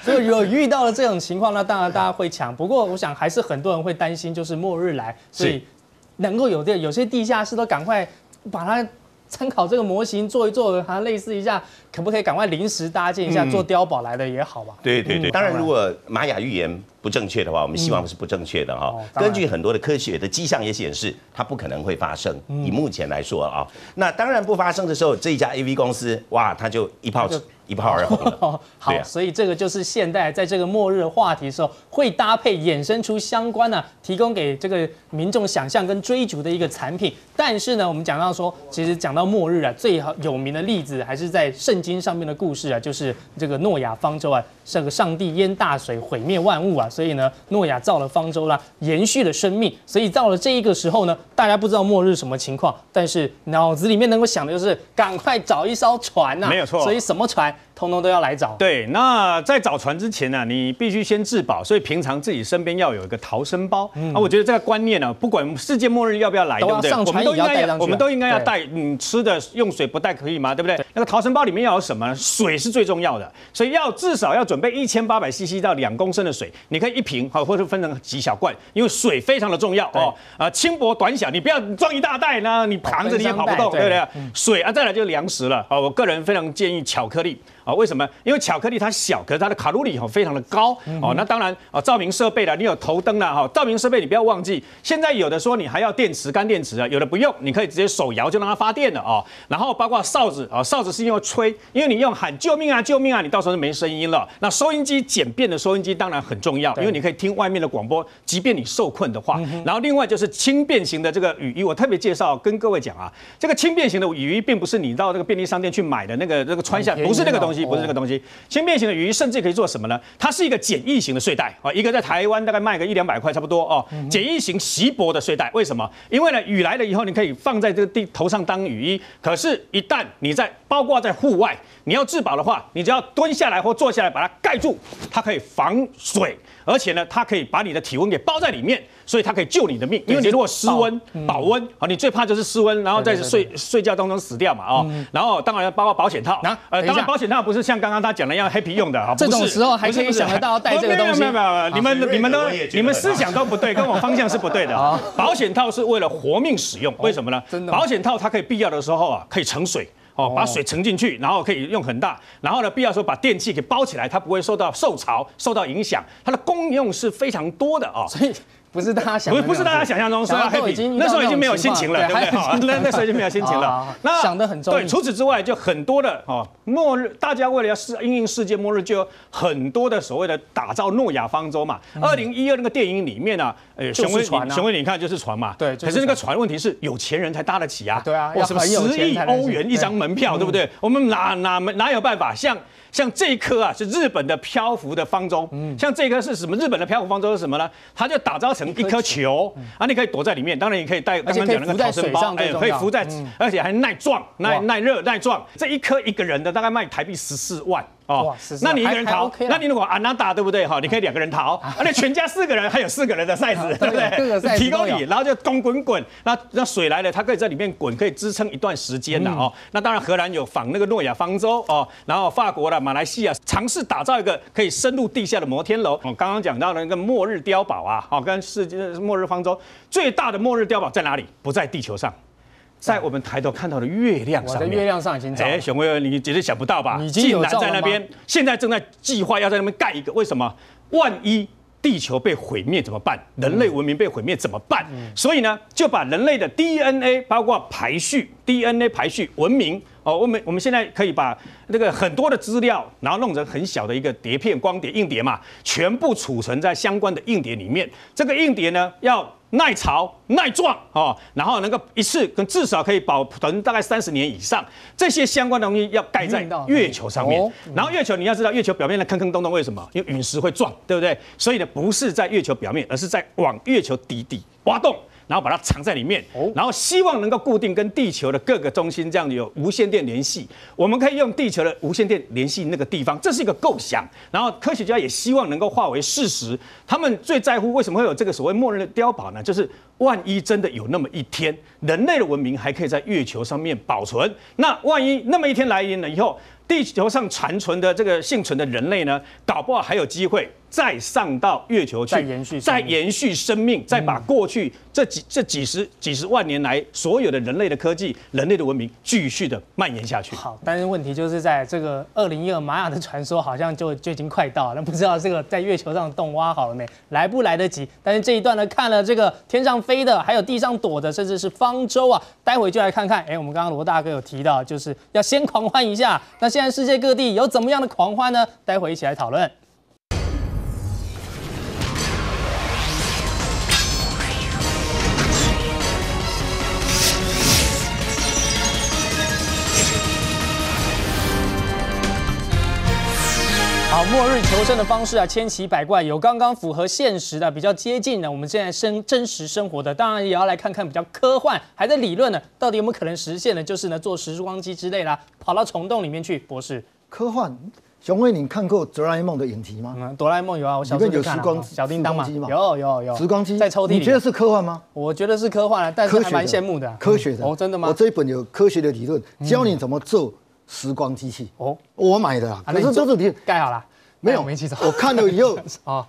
所以有遇到了这种情况，那当然大家会抢。不过我想还是很多人会担心，就是末日来，所以能够有的有些地下室都赶快。把它参考这个模型做一做，好像类似一下，可不可以赶快临时搭建一下做碉堡来的也好吧？对对对，当然如果玛雅预言不正确的话，我们希望是不正确的哈。根据很多的科学的迹象也显示，它不可能会发生。以目前来说啊，那当然不发生的时候，这一家 A V 公司哇，它就一炮。一炮而红了。好，所以这个就是现代在这个末日话题的时候会搭配衍生出相关的，提供给这个民众想象跟追逐的一个产品。但是呢，我们讲到说，其实讲到末日啊，最好有名的例子还是在圣经上面的故事啊，就是这个诺亚方舟啊，这个上帝淹大水毁灭万物啊，所以呢，诺亚造了方舟啦，延续了生命。所以到了这一个时候呢，大家不知道末日什么情况，但是脑子里面能够想的就是赶快找一艘船呐，没有错。所以什么船？通通都要来找。对，那在找船之前呢，你必须先自保，所以平常自己身边要有一个逃生包。啊，我觉得这个观念呢，不管世界末日要不要来，对不对？我们都应该，我们都应该要带。嗯，吃的用水不带可以吗？对不对？那个逃生包里面要有什么？水是最重要的，所以要至少要准备一千八百 CC 到两公升的水。你可以一瓶好，或者分成几小罐，因为水非常的重要哦。啊，轻薄短小，你不要装一大袋呢，你扛着你也跑不动，对不对？水啊，再来就是粮食了。哦，我个人非常建议巧克力。啊，为什么？因为巧克力它小，可是它的卡路里哈非常的高哦。那当然啊，照明设备了，你有头灯了哈。照明设备你不要忘记，现在有的说你还要电池、干电池啊，有的不用，你可以直接手摇就让它发电了哦。然后包括哨子啊，哨子是用吹，因为你用喊救命啊、救命啊，你到时候就没声音了。那收音机简便的收音机当然很重要，因为你可以听外面的广播，即便你受困的话。然后另外就是轻便型的这个雨衣，我特别介绍跟各位讲啊，这个轻便型的雨衣并不是你到这个便利商店去买的那个那个穿下，不是那个东西，不是这个东西。轻便型的雨衣甚至可以做什么呢？它是一个简易型的睡袋啊，一个在台湾大概卖个一两百块差不多哦。简易型锡箔的睡袋，为什么？因为呢，雨来了以后，你可以放在这个地头上当雨衣。可是，一旦你在包括在户外，你要自保的话，你只要蹲下来或坐下来把它盖住，它可以防水，而且呢，它可以把你的体温给包在里面。所以它可以救你的命，因为你如果失温、保温，好，你最怕就是失温，然后在睡睡觉当中死掉嘛，哦，然后当然包括保险套，呃，当然保险套不是像刚刚他讲的一样 happy 用的啊，这种时候还可以想得到带这个东西，没有没有，你们你们都你们思想都不对，跟我方向是不对的。啊。保险套是为了活命使用，为什么呢？真的，保险套它可以必要的时候啊，可以盛水。哦，把水盛进去，然后可以用很大，然后呢，必要时候把电器给包起来，它不会受到受潮、受到影响，它的功用是非常多的哦。所以不是大家想，不不是大家想象中说已经那时候已经没有心情了，对不对？那那时候已经没有心情了。那想的很重。对，除此之外，就很多的哦，末日，大家为了要世应世界末日，就有很多的所谓的打造诺亚方舟嘛。二零一二那个电影里面呢。呃，雄威船，雄威，你看就是船嘛。对。可是那个船问题是有钱人才搭得起啊。对啊。要什么十亿欧元一张门票，对不对？我们哪哪哪有办法？像像这一颗啊，是日本的漂浮的方舟。嗯。像这颗是什么？日本的漂浮方舟是什么呢？它就打造成一颗球啊，你可以躲在里面。当然，也可以带刚刚讲那个逃生包，哎，可以浮在，而且还耐撞、耐耐热、耐撞。这一颗一个人的大概卖台币十四万。哦，那你一个人逃，那你如果安娜达对不对哈？你可以两个人逃，而且全家四个人还有四个人的赛子，对不对？提供你，然后就滚滚滚，那那水来了，它可以在里面滚，可以支撑一段时间的哦。那当然，荷兰有仿那个诺亚方舟哦，然后法国的、马来西亚尝试打造一个可以深入地下的摩天楼。我刚刚讲到的那个末日碉堡啊，哦，跟世界末日方舟最大的末日碉堡在哪里？不在地球上。在我们抬头看到的月亮上面，月亮上已经哎，熊威尔，你绝对想不到吧？竟然在那边，现在正在计划要在那边盖一个。为什么？万一地球被毁灭怎么办？人类文明被毁灭怎么办？所以呢，就把人类的 DNA 包括排序、DNA 排序、文明。哦，我们我们现在可以把那个很多的资料，然后弄成很小的一个碟片、光碟、硬碟嘛，全部储存在相关的硬碟里面。这个硬碟呢，要耐潮、耐撞哦，然后能够一次跟至少可以保存大概三十年以上。这些相关的东西要盖在月球上面。然后月球你要知道，月球表面的坑坑洞洞为什么？因为陨石会撞，对不对？所以呢，不是在月球表面，而是在往月球底底挖洞。然后把它藏在里面，然后希望能够固定跟地球的各个中心这样有无线电联系。我们可以用地球的无线电联系那个地方，这是一个构想。然后科学家也希望能够化为事实。他们最在乎为什么会有这个所谓默认的碉堡呢？就是万一真的有那么一天，人类的文明还可以在月球上面保存，那万一那么一天来临了以后。地球上残存的这个幸存的人类呢，搞不好还有机会再上到月球去，再延续，再延续生命，再把过去这几这几十几十万年来所有的人类的科技、人类的文明继续的蔓延下去。好，但是问题就是在这个二零一二玛雅的传说好像就就已经快到了，不知道这个在月球上的洞挖好了没，来不来得及？但是这一段呢，看了这个天上飞的，还有地上躲的，甚至是方舟啊，待会就来看看。哎，我们刚刚罗大哥有提到，就是要先狂欢一下。那现在世界各地有怎么样的狂欢呢？待会一起来讨论。末日求生的方式啊，千奇百怪，有刚刚符合现实的，比较接近的，我们现在生真实生活的，当然也要来看看比较科幻，还在理论呢，到底有没有可能实现的？就是呢，做时光机之类啦，跑到虫洞里面去，博士。科幻，熊威，你看过《哆啦 A 梦》的影集吗？嗯，哆啦 A 梦有啊，我小时候有时光小叮当嘛，有有有时光机在抽屉里。你觉得是科幻吗？我觉得是科幻啊，但是还蛮羡慕的。科学的哦，真的吗？我这一本有科学的理论，教你怎么做时光机器。哦，我买的啊，可是都是你盖好了。没有，我看了以后 啊，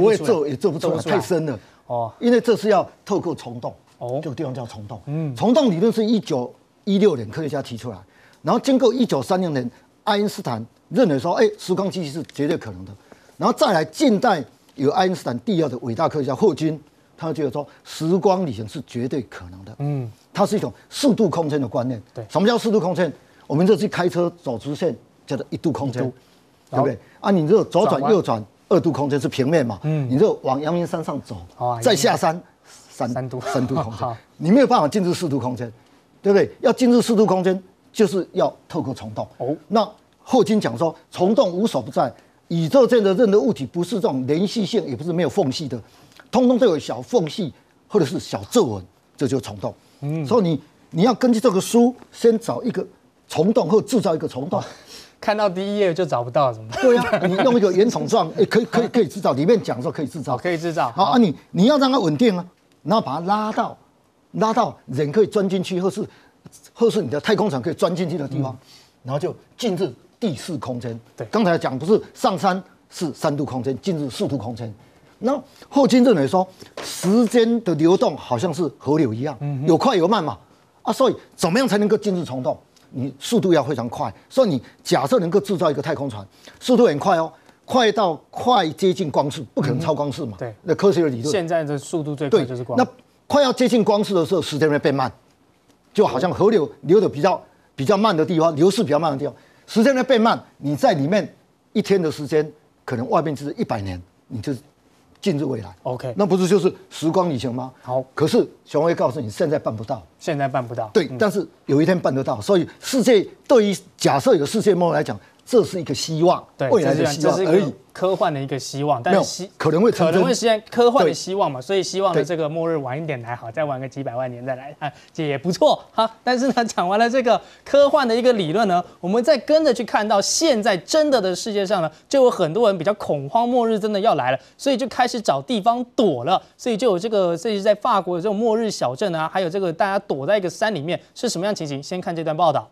我也做也做不出来，太深了哦。因为这是要透过虫洞哦，这个地方叫虫洞。嗯，虫洞理论是一九一六年科学家提出来，然后经过一九三六年爱因斯坦认为说，哎，时光机器是绝对可能的。然后再来近代有爱因斯坦第二的伟大科学家霍金，他觉得说时光旅行是绝对可能的。嗯，它是一种四度空间的观念。对，什么叫四度空间？我们这次开车走直线叫做一度空间。对不对啊？你这左转右转，二度空间是平面嘛？嗯，你这往阳明山上走，再下山，三三度三度空间，你没有办法进入四度空间，对不对？要进入四度空间，就是要透过虫洞。哦，那霍金讲说，虫洞无所不在，宇宙间的任何物体不是这种连续性，也不是没有缝隙的，通通都有小缝隙或者是小皱纹，这就是虫洞。嗯，所以你你要根据这个书，先找一个虫洞或制造一个虫洞。看到第一页就找不到，怎么办？对呀，你用一个圆筒状，诶，可以可以可以制造，里面讲说可以制造，可以制造。好啊，你你要让它稳定啊，然后把它拉到拉到人可以钻进去，或是或是你的太空船可以钻进去的地方，然后就进入第四空间。对，刚才讲不是上山是三度空间，进入四度空间。那霍金认为说，时间的流动好像是河流一样，有快有慢嘛，啊，所以怎么样才能够进入虫洞？你速度要非常快，所以你假设能够制造一个太空船，速度很快哦，快到快接近光速，不可能超光速嘛？对，那科学的理论。现在的速度最快就是光。那快要接近光速的时候，时间会变慢，就好像河流流的比较比较慢的地方，流速比较慢的地方，时间会变慢。你在里面一天的时间，可能外面就是一百年，你就。进入未来，OK，那不是就是时光旅行吗？好，可是熊威告诉你，现在办不到，现在办不到。对，但是有一天办得到。所以世界对于假设有世界末日来讲。这是一个希望，未来的希望而已，科幻的一个希望，但是可能会可能会实现科幻的希望嘛，所以希望的这个末日晚一点来好，再晚个几百万年再来啊，这也不错哈。但是呢，讲完了这个科幻的一个理论呢，我们再跟着去看到现在真的的世界上呢，就有很多人比较恐慌，末日真的要来了，所以就开始找地方躲了，所以就有这个，这是在法国的这种末日小镇啊，还有这个大家躲在一个山里面是什么样情形？先看这段报道。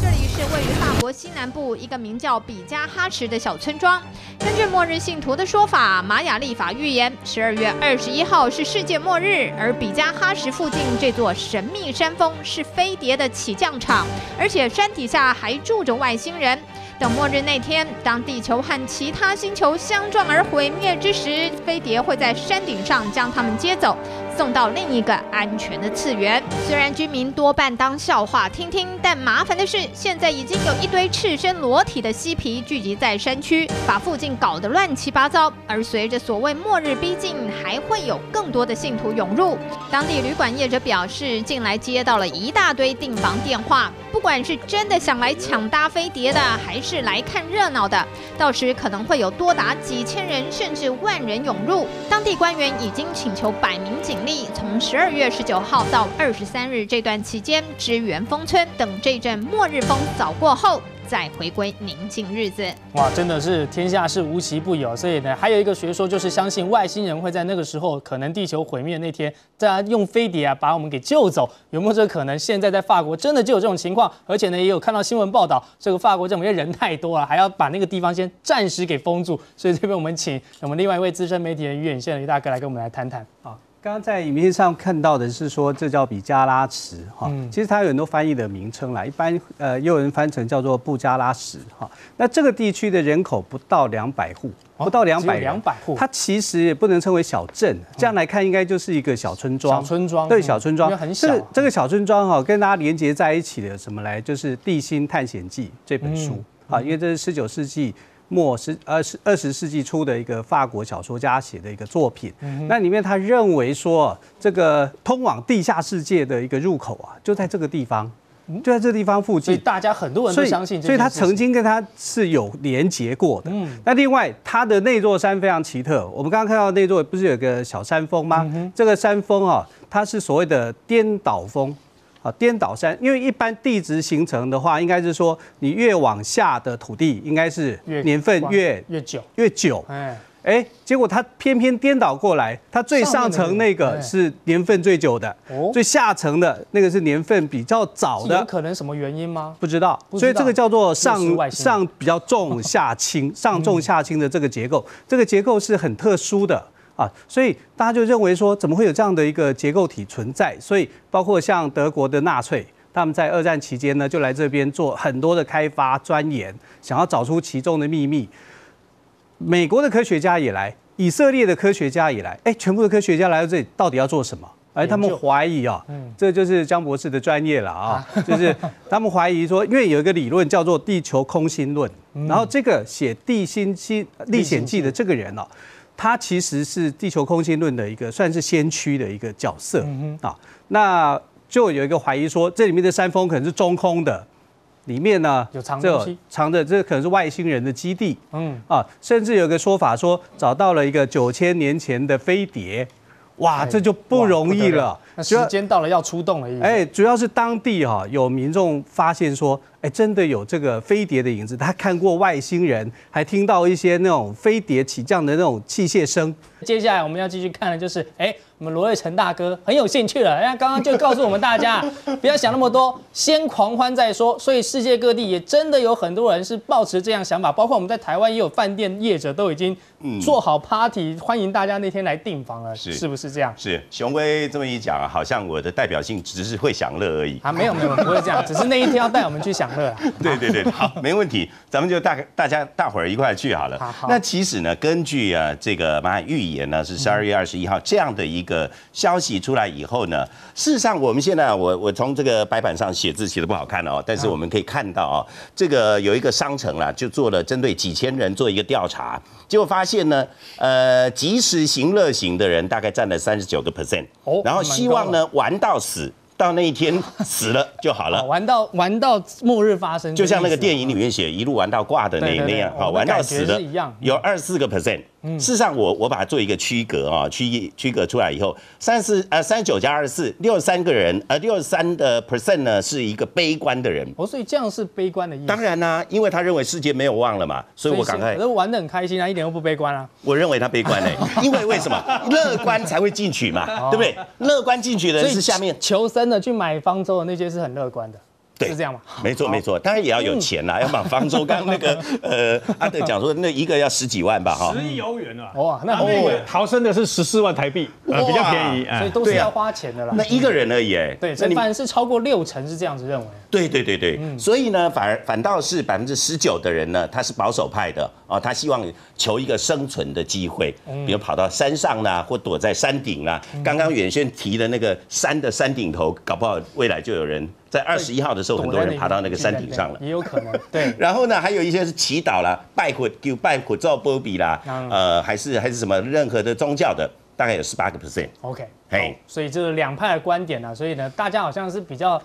这里是位于法国西南部一个名叫比加哈什的小村庄。根据末日信徒的说法，玛雅历法预言十二月二十一号是世界末日，而比加哈什附近这座神秘山峰是飞碟的起降场，而且山底下还住着外星人。等末日那天，当地球和其他星球相撞而毁灭之时，飞碟会在山顶上将他们接走。送到另一个安全的次元。虽然居民多半当笑话听听，但麻烦的是，现在已经有一堆赤身裸体的嬉皮聚集在山区，把附近搞得乱七八糟。而随着所谓末日逼近，还会有更多的信徒涌入。当地旅馆业者表示，近来接到了一大堆订房电话，不管是真的想来抢搭飞碟的，还是来看热闹的，到时可能会有多达几千人甚至万人涌入。当地官员已经请求百名警，从十二月十九号到二十三日这段期间支援封村，等这阵末日风扫过后。再回归宁静日子，哇，真的是天下事无奇不有，所以呢，还有一个学说就是相信外星人会在那个时候，可能地球毁灭那天，再用飞碟啊把我们给救走，有没有这个可能？现在在法国真的就有这种情况，而且呢，也有看到新闻报道，这个法国政府因为人太多了，还要把那个地方先暂时给封住，所以这边我们请我们另外一位资深媒体人于远线的于大哥来跟我们来谈谈啊。刚刚在影片上看到的是说，这叫比加拉池哈，其实它有很多翻译的名称啦，一般呃也有人翻成叫做布加拉什哈。那这个地区的人口不到两百户，不到两百两百户，它其实也不能称为小镇，这样来看应该就是一个小村庄。小村庄对小村庄，很小。这个小村庄哈，跟大家连接在一起的什么来，就是《地心探险记》这本书啊，因为这是十九世纪。末十二十二十世纪初的一个法国小说家写的一个作品，那里面他认为说，这个通往地下世界的一个入口啊，就在这个地方，就在这个地方附近。所以大家很多人都相信，所以他曾经跟他是有连结过的。那另外，他的那座山非常奇特，我们刚刚看到那座不是有个小山峰吗？这个山峰啊，它是所谓的颠倒峰。啊，颠倒山，因为一般地质形成的话，应该是说你越往下的土地，应该是年份越越久越久。哎哎，结果它偏偏颠倒过来，它最上层那个是年份最久的，最下层的那个是年份比较早的。有可能什么原因吗？不知道。所以这个叫做上上比较重，下轻，上重下轻的这个结构，这个结构是很特殊的。啊，所以大家就认为说，怎么会有这样的一个结构体存在？所以包括像德国的纳粹，他们在二战期间呢，就来这边做很多的开发钻研，想要找出其中的秘密。美国的科学家也来，以色列的科学家也来，哎，全部的科学家来到这里，到底要做什么？哎，他们怀疑啊，这就是江博士的专业了啊，就是他们怀疑说，因为有一个理论叫做地球空心论，然后这个写《地心历历险记》的这个人哦。他其实是地球空心论的一个算是先驱的一个角色。啊，那就有一个怀疑说，这里面的山峰可能是中空的，里面呢有藏着，藏着这可能是外星人的基地，嗯。啊，甚至有个说法说找到了一个九千年前的飞碟，哇，这就不容易了，那时间到了要出动了，哎，主要是当地哈有民众发现说。哎，真的有这个飞碟的影子，他看过外星人，还听到一些那种飞碟起降的那种器械声。接下来我们要继续看的就是，哎，我们罗瑞成大哥很有兴趣了，人家刚刚就告诉我们大家，不要想那么多，先狂欢再说。所以世界各地也真的有很多人是抱持这样想法，包括我们在台湾也有饭店业者都已经做好 party，欢迎大家那天来订房了，是是不是这样？是雄威这么一讲啊，好像我的代表性只是会享乐而已啊，没有没有不会这样，只是那一天要带我们去享。对对对，好，没问题，咱们就大大家大伙儿一块去好了。那其实呢，根据啊这个马预言呢，是十二月二十一号这样的一个消息出来以后呢，事实上我们现在我我从这个白板上写字写的不好看哦，但是我们可以看到啊，这个有一个商城啦，就做了针对几千人做一个调查，结果发现呢，呃，及时行乐型的人大概占了三十九个 percent，哦，然后希望呢玩到死。到那一天死了就好了，玩到玩到末日发生，就像那个电影里面写一路玩到挂的那那样，好玩到死的，有二四个 percent。事实上，我我把它做一个区隔啊，区区隔出来以后，三十呃三十九加二十四，六十三个人，呃六十三的 percent 呢是一个悲观的人。哦，所以这样是悲观的意思。当然啦，因为他认为世界没有望了嘛，所以我赶快。可是玩的很开心啊，一点都不悲观啊。我认为他悲观嘞，因为为什么？乐观才会进取嘛，对不对？乐观进取的人是下面求生的去买方舟的那些是很乐观的。是这样吗？没错没错，当然也要有钱啦，要把方舟。刚刚那个 呃阿德讲说，那一个要十几万吧，哈，十亿欧元啊！哇，那逃生的是十四万台币，呃，比较便宜，所以都是要花钱的啦。那一个人而已，对，所以反而是超过六成是这样子认为。对对对对，所以呢，反而反倒是百分之十九的人呢，他是保守派的啊，他希望求一个生存的机会，比如跑到山上啦，或躲在山顶啦。刚刚远轩提的那个山的山顶头，搞不好未来就有人在二十一号的时候，很多人爬到那个山顶上了，也有可能。对，然后呢，还有一些是祈祷啦，拜火就拜火造波比啦，呃，还是还是什么任何的宗教的。大概有十八个 percent。OK，嘿，所以这是两派的观点呢。所以呢，大家好像是比较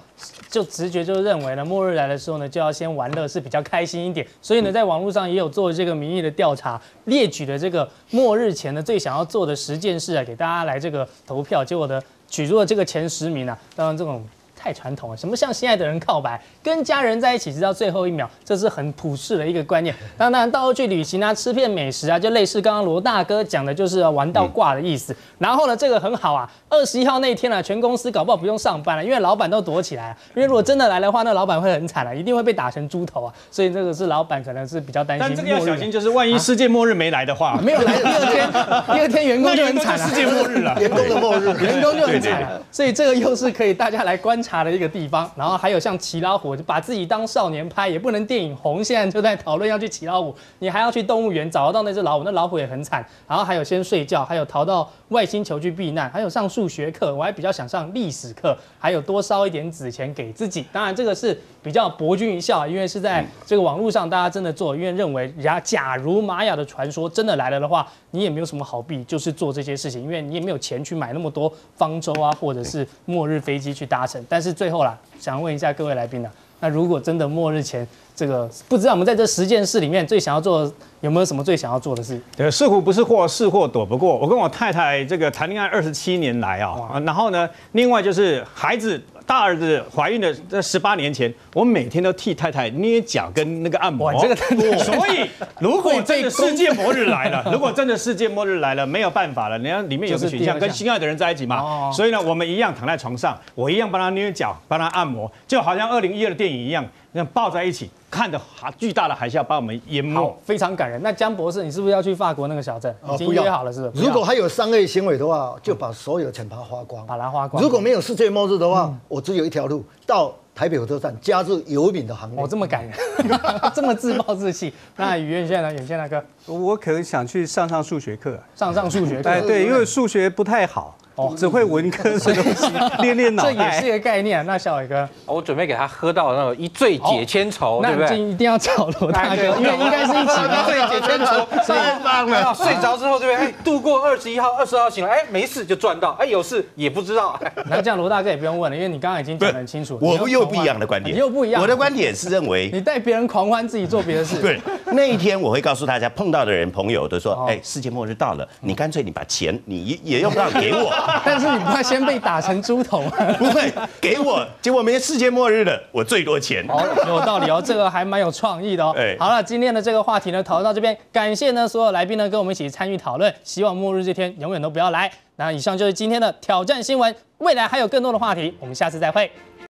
就直觉就认为呢，末日来的时候呢，就要先玩乐是比较开心一点。所以呢，在网络上也有做这个民意的调查，列举的这个末日前呢最想要做的十件事啊，给大家来这个投票。结果呢，举出了这个前十名啊，当然这种。太传统了，什么向心爱的人告白，跟家人在一起直到最后一秒，这是很普世的一个观念。当然，到处去旅行啊，吃遍美食啊，就类似刚刚罗大哥讲的，就是玩到挂的意思。然后呢，这个很好啊，二十一号那天呢，全公司搞不好不用上班了，因为老板都躲起来。因为如果真的来的话，那老板会很惨了，一定会被打成猪头啊。所以这个是老板可能是比较担心。但这个要小心，就是万一世界末日没来的话，没有来第二天，第二天员工就很惨了。世界末日了，员工的末日，员工就很惨了。所以这个又是可以大家来观察他的一个地方。然后还有像骑老虎，就把自己当少年拍，也不能电影红。现在就在讨论要去骑老虎，你还要去动物园找得到那只老虎，那老虎也很惨。然后还有先睡觉，还有逃到外星球去避难，还有上数学课，我还比较想上历史课，还有多烧一点纸钱给自己。当然这个是比较博君一笑，因为是在这个网络上大家真的做，因为认为假假如玛雅的传说真的来了的话，你也没有什么好避，就是。做这些事情，因为你也没有钱去买那么多方舟啊，或者是。末日飞机去搭乘。但是。最后啦。想问一下各位来宾呢，那如果真的末日前，这个不知道我们在这十件事里面最想要做，有没有什么最想要做的事？对，是。福不是。祸，是。祸躲不过。我跟我太太这个谈恋爱二十七年来啊，然后呢，另外就是。孩子。大儿子怀孕的在十八年前，我每天都替太太捏脚跟那个按摩。这个 多。所以如果真的世界末日来了，如果真的世界末日来了，没有办法了，你要里面有个选项，跟心爱的人在一起嘛。所以呢，我们一样躺在床上，我一样帮他捏脚，帮他按摩，就好像二零一二的电影一样，那抱在一起。看着海巨大的海啸把我们淹没，非常感人。那江博士，你是不是要去法国那个小镇？已经约好了，是不是？如果还有商业行为的话，就把所有钱把它花光，把它花光。如果没有世界末日的话，我只有一条路，到台北火车站加入游民的行列。哦，这么感人，这么自暴自弃。那于远现呢？远线大哥，我可能想去上上数学课，上上数学课。哎，对，因为数学不太好。哦，只会文科的东西，练练脑这也是一个概念。那小伟哥，我准备给他喝到那种一醉解千愁，对不对？一定要找罗大哥，因为应该是一起一醉解千愁，太棒了。睡着之后，对不对？哎，度过二十一号、二十号醒来，哎，没事就赚到，哎，有事也不知道。那这样罗大哥也不用问了，因为你刚刚已经讲得很清楚。我又不一样的观点，你又不一样。我的观点是认为，你带别人狂欢，自己做别的事。对，那一天我会告诉大家，碰到的人朋友都说，哎，世界末日到了，你干脆你把钱你也也用不到给我，但是你不会。先被打成猪头，不会给我，结果明天世界末日了，我最多钱。好，有道理哦，这个还蛮有创意的哦。好了，今天的这个话题呢，讨论到这边，感谢呢所有来宾呢跟我们一起参与讨论，希望末日这天永远都不要来。那以上就是今天的挑战新闻，未来还有更多的话题，我们下次再会。